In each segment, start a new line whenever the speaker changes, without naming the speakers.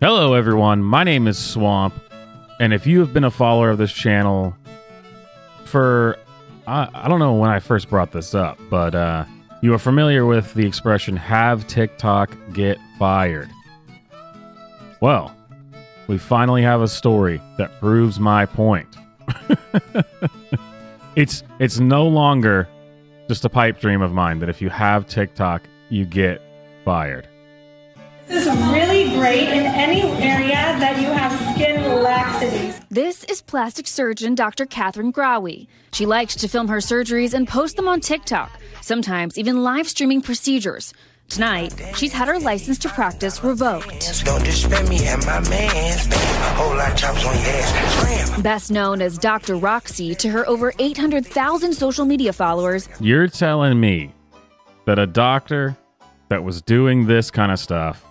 Hello, everyone. My name is Swamp, and if you have been a follower of this channel for, I, I don't know when I first brought this up, but uh, you are familiar with the expression have TikTok get fired. Well, we finally have a story that proves my point. it's it's no longer just a pipe dream of mine that if you have TikTok, you get fired.
This is really great in any area that you have skin laxities.
This is plastic surgeon Dr. Katharine Grawe. She likes to film her surgeries and post them on TikTok, sometimes even live streaming procedures. Tonight, she's had her license to practice revoked.
Don't disrespect me and my man. Spend a whole lot of chops on your ass. Scram.
Best known as Dr. Roxy to her over 800,000 social media followers,
You're telling me that a doctor that was doing this kind of stuff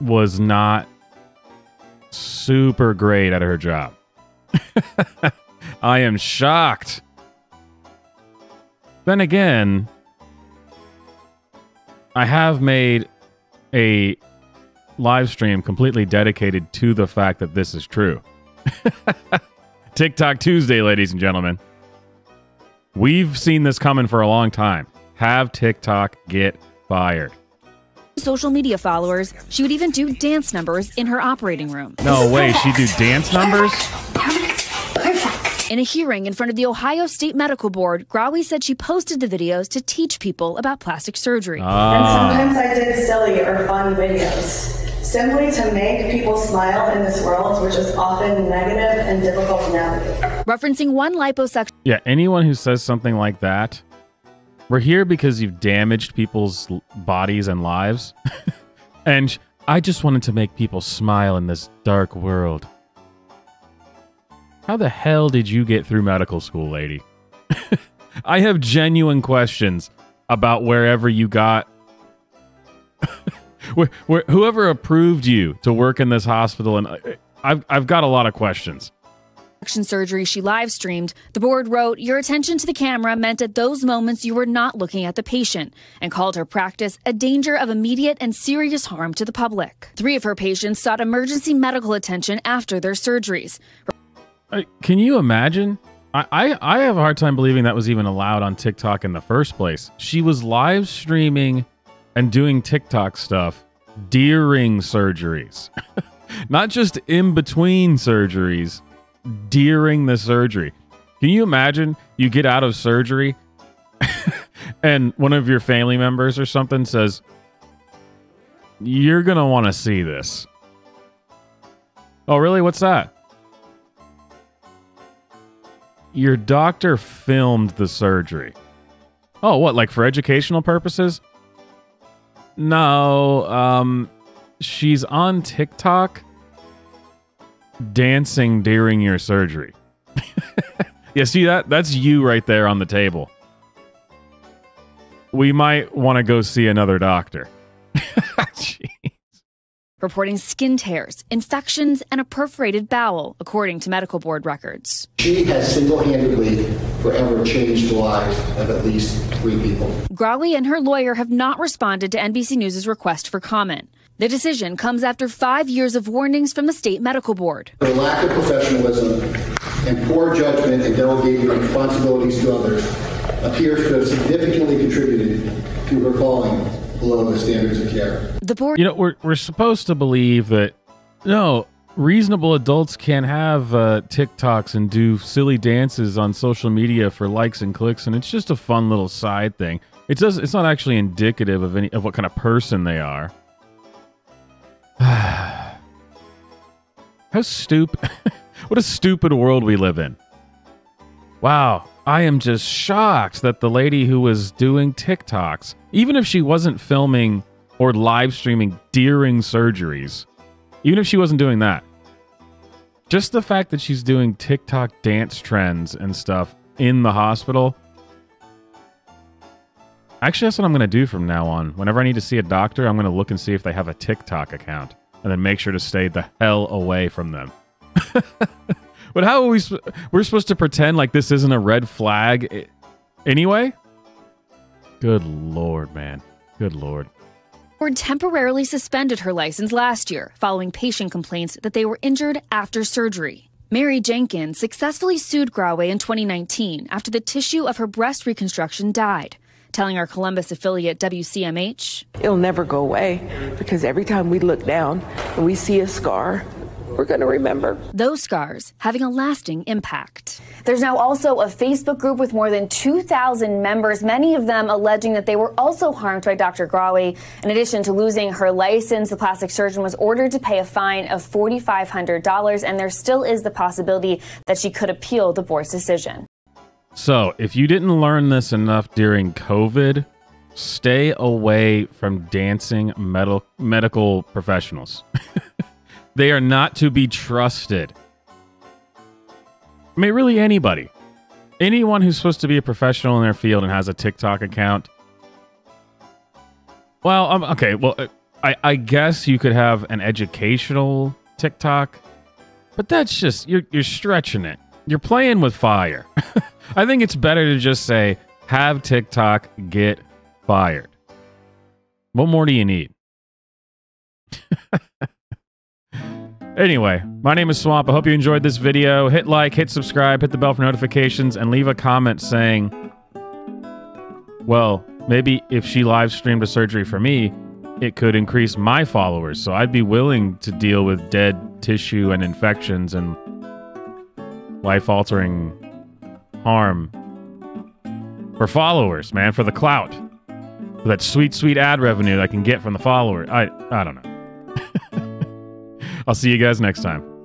was not super great at her job. I am shocked. Then again, I have made a live stream completely dedicated to the fact that this is true. TikTok Tuesday, ladies and gentlemen. We've seen this coming for a long time. Have TikTok get fired.
Social media followers, she would even do dance numbers in her operating room.
No way, she do dance numbers?
In a hearing in front of the Ohio State Medical Board, Grawe said she posted the videos to teach people about plastic surgery.
Ah.
And sometimes I did silly or fun videos, simply to make people smile in this world, which is often negative and difficult to navigate.
Referencing one liposuction
yeah, anyone who says something like that, we're here because you've damaged people's bodies and lives. and I just wanted to make people smile in this dark world. How the hell did you get through medical school, lady? I have genuine questions about wherever you got. where, where, whoever approved you to work in this hospital, and I've, I've got a lot of questions.
Surgery she live streamed, the board wrote, Your attention to the camera meant at those moments you were not looking at the patient, and called her practice a danger of immediate and serious harm to the public. Three of her patients sought emergency medical attention after their surgeries.
Can you imagine? I, I, I have a hard time believing that was even allowed on TikTok in the first place. She was live streaming and doing TikTok stuff during surgeries, not just in between surgeries, during the surgery. Can you imagine you get out of surgery and one of your family members or something says, You're going to want to see this? Oh, really? What's that? Your doctor filmed the surgery. Oh, what, like for educational purposes? No, um she's on TikTok dancing during your surgery. yeah, see that? That's you right there on the table. We might want to go see another doctor. Jeez.
reporting skin tears, infections, and a perforated bowel, according to medical board records.
She has single-handedly forever changed the lives of at least three people.
Grawe and her lawyer have not responded to NBC News' request for comment. The decision comes after five years of warnings from the state medical board.
The lack of professionalism and poor judgment in delegating responsibilities to others appears to have significantly contributed to her falling below the standards of care.
The board
You know, we're we're supposed to believe that no reasonable adults can have uh, TikToks and do silly dances on social media for likes and clicks, and it's just a fun little side thing. It does. It's not actually indicative of any of what kind of person they are. How stupid! what a stupid world we live in. Wow, I am just shocked that the lady who was doing TikToks, even if she wasn't filming or live streaming during surgeries, even if she wasn't doing that, just the fact that she's doing TikTok dance trends and stuff in the hospital. Actually, that's what I'm going to do from now on. Whenever I need to see a doctor, I'm going to look and see if they have a TikTok account and then make sure to stay the hell away from them. but how are we? We're supposed to pretend like this isn't a red flag anyway? Good lord, man. Good lord.
Ford temporarily suspended her license last year following patient complaints that they were injured after surgery. Mary Jenkins successfully sued Grawe in 2019 after the tissue of her breast reconstruction died, telling our Columbus affiliate WCMH
It'll never go away because every time we look down and we see a scar, we're going to remember.
those scars having a lasting impact. There's now also a Facebook group with more than 2,000 members, many of them alleging that they were also harmed by Dr. Grawe. In addition to losing her license, the plastic surgeon was ordered to pay a fine of $4,500, and there still is the possibility that she could appeal the board's decision.
So, if you didn't learn this enough during COVID, stay away from dancing medical medical professionals. they are not to be trusted. I mean, really anybody. Anyone who's supposed to be a professional in their field and has a TikTok account. Well, um, okay. Well, uh, I, I guess you could have an educational TikTok, but that's just you're you're stretching it. You're playing with fire. I think it's better to just say have TikTok get fired. What more do you need? anyway, my name is Swamp. I hope you enjoyed this video. Hit like, hit subscribe, hit the bell for notifications, and leave a comment saying, well, maybe if she live streamed a surgery for me, it could increase my followers. So I'd be willing to deal with dead tissue and infections and life altering harm for followers, man, for the clout. For that sweet, sweet ad revenue I can get from the follower. I I don't know. I'll see you guys next time.